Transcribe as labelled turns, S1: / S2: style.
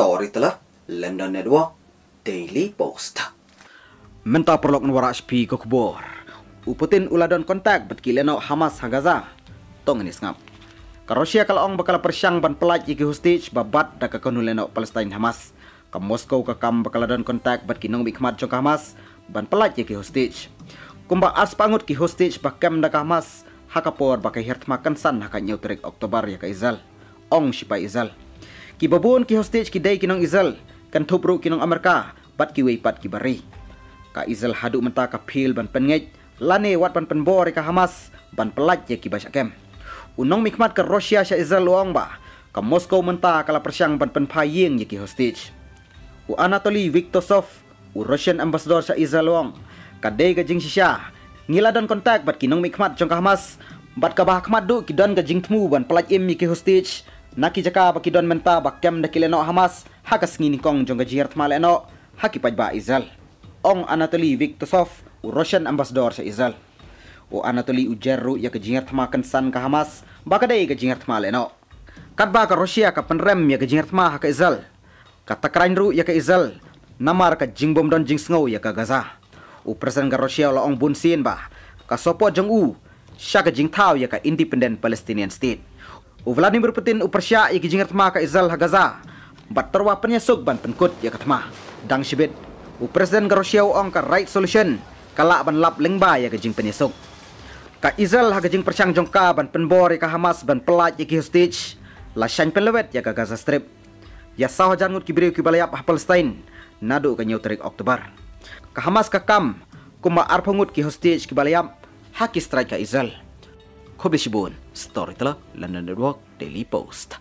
S1: Storyteller London Network Daily Post
S2: Menta perlok nwara HP ko kubor. Uputin uladon kontak bet kileno Hamas ha Gaza. Tong ini ngap. Ka Rusia kalau ong bakal persyang ban pelat iki hostage babat da ka konuleno Palestine Hamas. Ka Moskow ka kam bakal don kontak bet kinong bikmat jong Hamas ban pelat iki hostage. Kumba ars pangut ki hostage ba kam da Hamas hakapor ba ka hirt makan san haka nyutrik Oktober ya ka Izal. Ong sipa Izal. Ki babun ki hostage ki day kinong Izal kan tubru kinong Amerika bat ki weipat ki bari. Ka Israel hadu menta ka pil ban pengej lane wat ban penbor ka Hamas ban pelaj ye ki basyakem unong mikmat ka Rusia sya Israel luang ba ka Moskow menta kala persyang ban penpaying ye ki hostage. U Anatoly Viktosov u Russian ambassador sya Israel luang ka de ka jing shisha ngila kontak bat kinong mikmat jong ka Hamas bat ka bah kmat du ki don ka jing tmu ban pelaj im ki hostage naki jaka ba ki don menta ba kem da kileno Hamas hakas ngini kong jong ka jirt maleno haki ba Israel ong Anatoly Viktosov u Russian ambassador sa Israel. O Anatoly Ujerru ya kejingat makan san ka Hamas baka day kejingat ma leno. Kadba ka Russia ka penrem ya kejingat ma ka Israel. Katakrain ru ya ka Israel namar ka jingbom don jingsngo ya ka Gaza. U presiden ka Russia la ong bunsin ba ka sopo jong u sya ka jingtao ya ka independent Palestinian state. U Vladimir Putin u Persia ya kejingat ma ka ha Gaza. Bat terwa penyesuk ban penkut ya katma. Dang shibit u presiden ka Russia ong ka right solution kala ban lap lengba ya gajing penyesuk. Ka Israel ha gajing persyang jongka ban penbor ka Hamas ban pelat ya hostage. La shan penlewet ya ka Gaza Strip. Ya sah jangut ki biriu ki balayap ha Palestine nadu ka nyutrik Oktober. Ka Hamas ka kam kuma arpangut ki hostage ki balayap ha ki strike ka Khobe Shibun, Storyteller, London Network, Daily Post.